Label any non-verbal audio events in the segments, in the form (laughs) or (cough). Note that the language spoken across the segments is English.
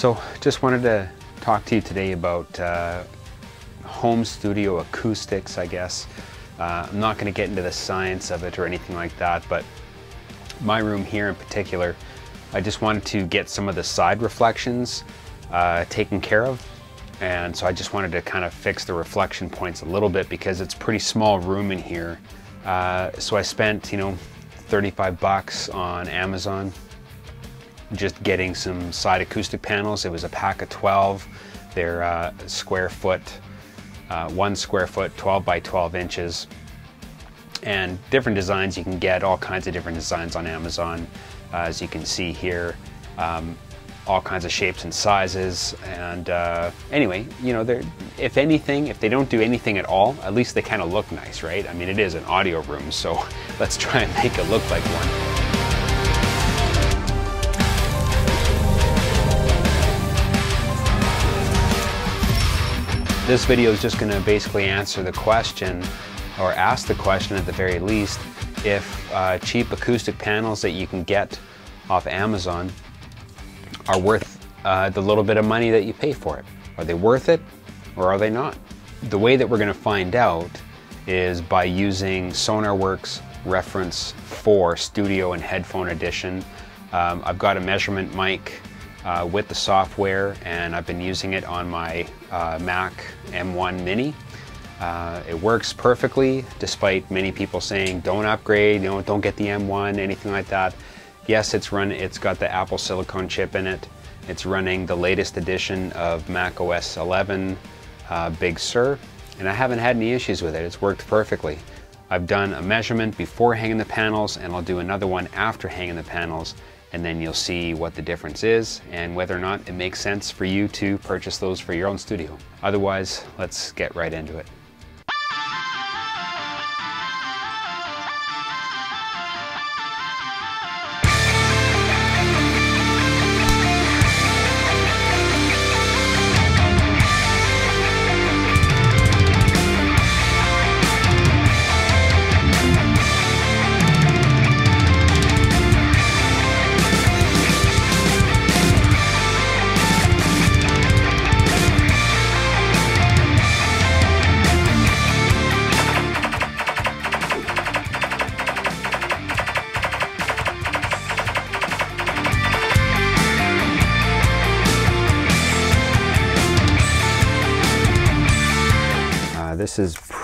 So just wanted to talk to you today about uh, home studio acoustics, I guess. Uh, I'm not going to get into the science of it or anything like that, but my room here in particular, I just wanted to get some of the side reflections uh, taken care of. And so I just wanted to kind of fix the reflection points a little bit because it's pretty small room in here. Uh, so I spent, you know, 35 bucks on Amazon just getting some side acoustic panels. It was a pack of 12. They're uh, square foot, uh, one square foot, 12 by 12 inches. And different designs, you can get all kinds of different designs on Amazon. Uh, as you can see here, um, all kinds of shapes and sizes. And uh, anyway, you know, if anything, if they don't do anything at all, at least they kind of look nice, right? I mean, it is an audio room, so (laughs) let's try and make it look like one. This video is just going to basically answer the question, or ask the question at the very least, if uh, cheap acoustic panels that you can get off Amazon are worth uh, the little bit of money that you pay for it. Are they worth it or are they not? The way that we're going to find out is by using Sonarworks reference 4 studio and headphone edition. Um, I've got a measurement mic uh, with the software and I've been using it on my uh, Mac M1 Mini. Uh, it works perfectly despite many people saying don't upgrade, you know, don't get the M1, anything like that. Yes, it's run. It's got the Apple Silicon chip in it. It's running the latest edition of Mac OS 11 uh, Big Sur, and I haven't had any issues with it. It's worked perfectly. I've done a measurement before hanging the panels, and I'll do another one after hanging the panels, and then you'll see what the difference is and whether or not it makes sense for you to purchase those for your own studio. Otherwise, let's get right into it.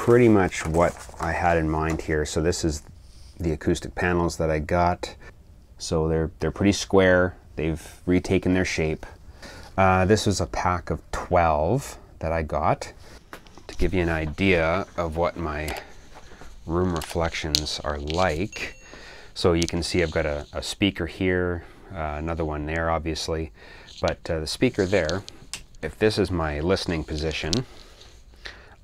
Pretty much what I had in mind here. So this is the acoustic panels that I got. So they're, they're pretty square. They've retaken their shape. Uh, this was a pack of 12 that I got to give you an idea of what my room reflections are like. So you can see I've got a, a speaker here, uh, another one there obviously, but uh, the speaker there, if this is my listening position,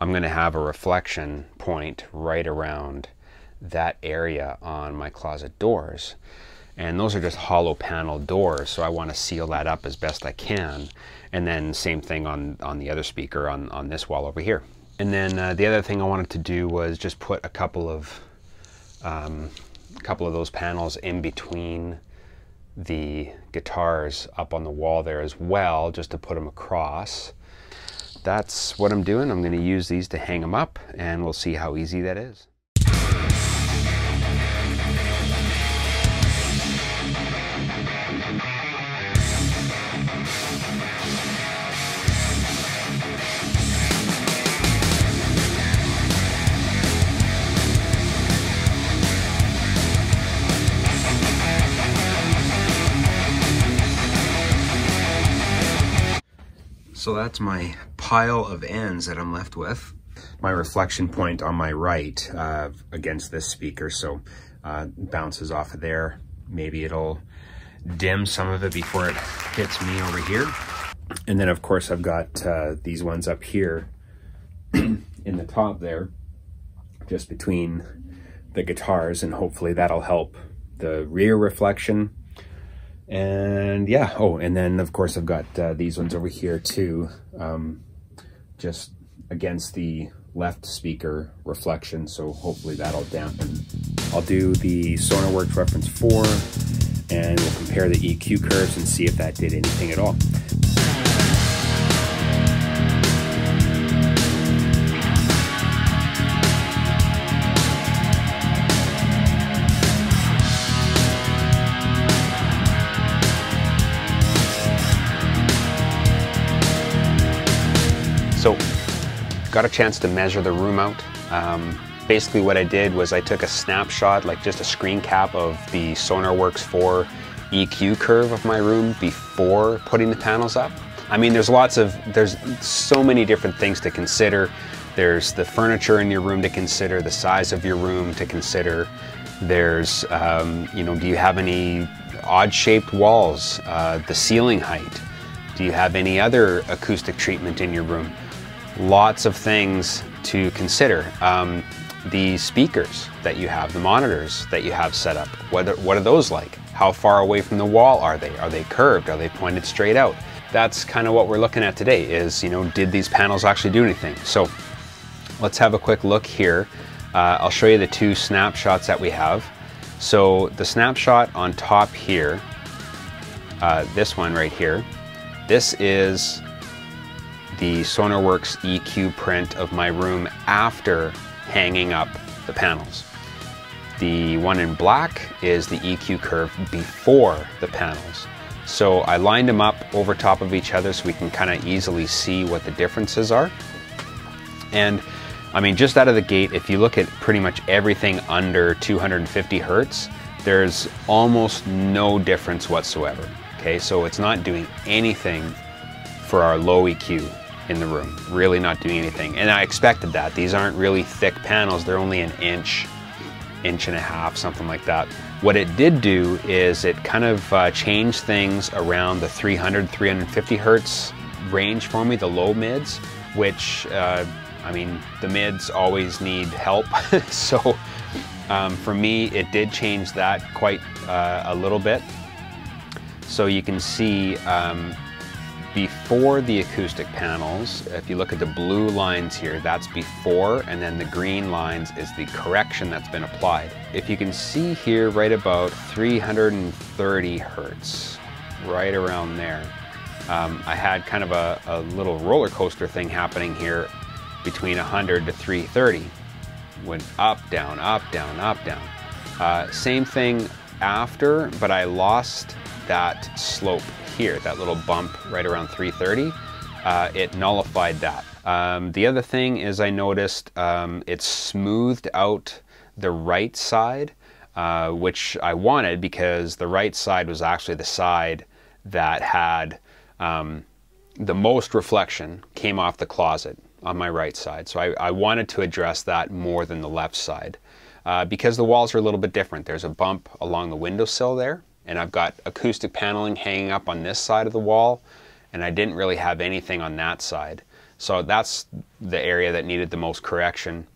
I'm going to have a reflection point right around that area on my closet doors. And those are just hollow panel doors, so I want to seal that up as best I can. And then same thing on, on the other speaker on, on this wall over here. And then uh, the other thing I wanted to do was just put a couple of um, a couple of those panels in between the guitars up on the wall there as well, just to put them across that's what I'm doing. I'm going to use these to hang them up and we'll see how easy that is. So that's my pile of ends that I'm left with. My reflection point on my right uh, against this speaker, so uh, bounces off of there. Maybe it'll dim some of it before it hits me over here. And then of course I've got uh, these ones up here (clears throat) in the top there, just between the guitars, and hopefully that'll help the rear reflection and yeah, oh, and then of course I've got uh, these ones over here too, um, just against the left speaker reflection, so hopefully that'll dampen. I'll do the Sonarworks reference 4, and we'll compare the EQ curves and see if that did anything at all. Got a chance to measure the room out. Um, basically what I did was I took a snapshot, like just a screen cap of the Sonarworks 4 EQ curve of my room before putting the panels up. I mean, there's lots of, there's so many different things to consider. There's the furniture in your room to consider, the size of your room to consider. There's, um, you know, do you have any odd shaped walls? Uh, the ceiling height? Do you have any other acoustic treatment in your room? Lots of things to consider. Um, the speakers that you have, the monitors that you have set up, what are, what are those like? How far away from the wall are they? Are they curved? Are they pointed straight out? That's kind of what we're looking at today is, you know, did these panels actually do anything? So let's have a quick look here. Uh, I'll show you the two snapshots that we have. So the snapshot on top here, uh, this one right here, this is the Sonarworks EQ print of my room after hanging up the panels. The one in black is the EQ curve before the panels. So I lined them up over top of each other so we can kind of easily see what the differences are. And I mean, just out of the gate, if you look at pretty much everything under 250 Hertz, there's almost no difference whatsoever. Okay, so it's not doing anything for our low EQ in the room, really not doing anything. And I expected that. These aren't really thick panels, they're only an inch, inch and a half, something like that. What it did do is it kind of uh, changed things around the 300, 350 hertz range for me, the low mids, which, uh, I mean, the mids always need help. (laughs) so um, for me, it did change that quite uh, a little bit. So you can see um, before the acoustic panels, if you look at the blue lines here, that's before, and then the green lines is the correction that's been applied. If you can see here right about 330 Hertz, right around there, um, I had kind of a, a little roller coaster thing happening here between 100 to 330. Went up, down, up, down, up, down. Uh, same thing after, but I lost that slope here, that little bump right around 330, uh, it nullified that. Um, the other thing is I noticed um, it smoothed out the right side, uh, which I wanted because the right side was actually the side that had um, the most reflection came off the closet on my right side. So I, I wanted to address that more than the left side. Uh, because the walls are a little bit different. There's a bump along the windowsill there, and I've got acoustic paneling hanging up on this side of the wall and I didn't really have anything on that side. So that's the area that needed the most correction.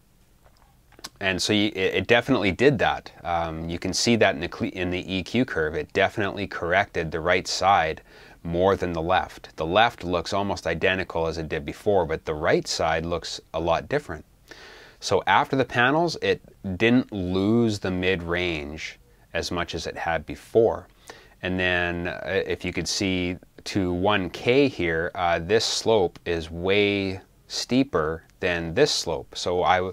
And so you, it definitely did that. Um, you can see that in the, in the EQ curve. It definitely corrected the right side more than the left. The left looks almost identical as it did before, but the right side looks a lot different. So after the panels, it didn't lose the mid-range as much as it had before. And then uh, if you could see to 1K here, uh, this slope is way steeper than this slope. So I,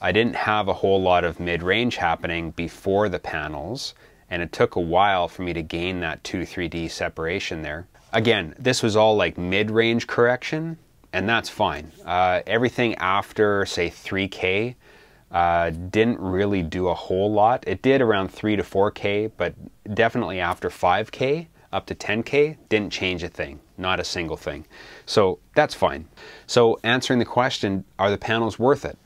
I didn't have a whole lot of mid-range happening before the panels, and it took a while for me to gain that 2-3D separation there. Again, this was all like mid-range correction, and that's fine. Uh, everything after, say, 3K, uh, didn't really do a whole lot. It did around 3 to 4K, but definitely after 5K up to 10K didn't change a thing, not a single thing. So that's fine. So answering the question, are the panels worth it?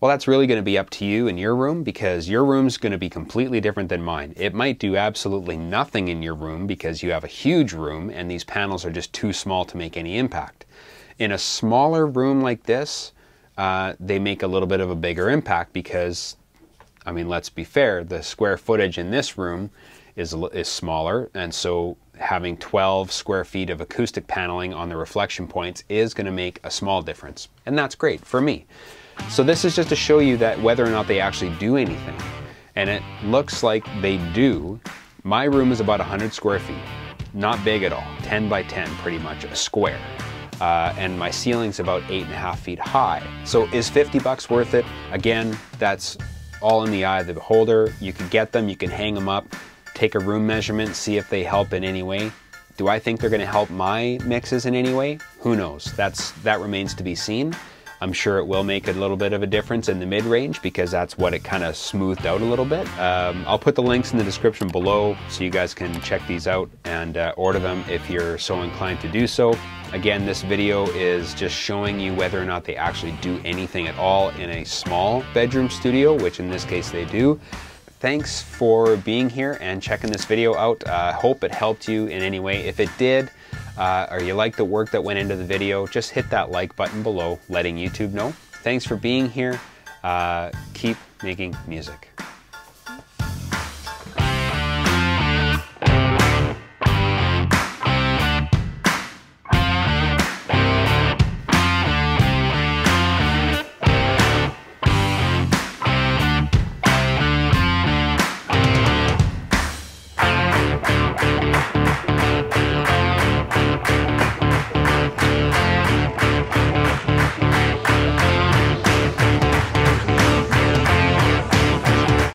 Well, that's really going to be up to you in your room because your room's going to be completely different than mine. It might do absolutely nothing in your room because you have a huge room and these panels are just too small to make any impact. In a smaller room like this, uh, they make a little bit of a bigger impact because, I mean, let's be fair, the square footage in this room is, is smaller, and so having 12 square feet of acoustic paneling on the reflection points is going to make a small difference, and that's great for me. So this is just to show you that whether or not they actually do anything, and it looks like they do. My room is about 100 square feet, not big at all, 10 by 10 pretty much, a square uh, and my ceiling's about eight and a half feet high. So is 50 bucks worth it? Again, that's all in the eye of the beholder. You can get them, you can hang them up, take a room measurement, see if they help in any way. Do I think they're gonna help my mixes in any way? Who knows? That's That remains to be seen. I'm sure it will make a little bit of a difference in the mid-range because that's what it kind of smoothed out a little bit. Um, I'll put the links in the description below so you guys can check these out and uh, order them if you're so inclined to do so. Again, this video is just showing you whether or not they actually do anything at all in a small bedroom studio, which in this case they do. Thanks for being here and checking this video out. I uh, hope it helped you in any way. If it did, uh, or you like the work that went into the video, just hit that like button below, letting YouTube know. Thanks for being here. Uh, keep making music.